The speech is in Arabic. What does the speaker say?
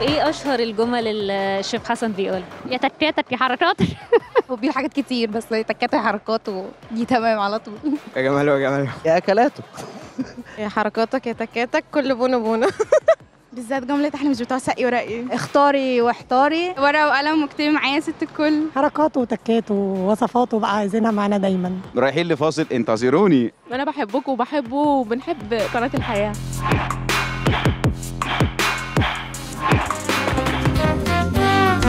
إيه اشهر الجمل اللي الشيف حسن بيقولها؟ يا تكاتك يا حركات. هو بيقول حاجات كتير بس تكات حركاته دي تمام على طول. يا جماله يا جماله. يا أكلاته. يا حركاتك يا تكاتك كل بونو بونو. بالذات جملة إحنا مش بتوع سقي ورقي. اختاري واحتاري. ورقة وقلم واكتبي معايا ست الكل. حركاته وتكاته ووصفاته بقى عايزينها معانا دايما. رايحين لفاصل انتظروني. أنا بحبكم وبحبه وبنحب قناة الحياة.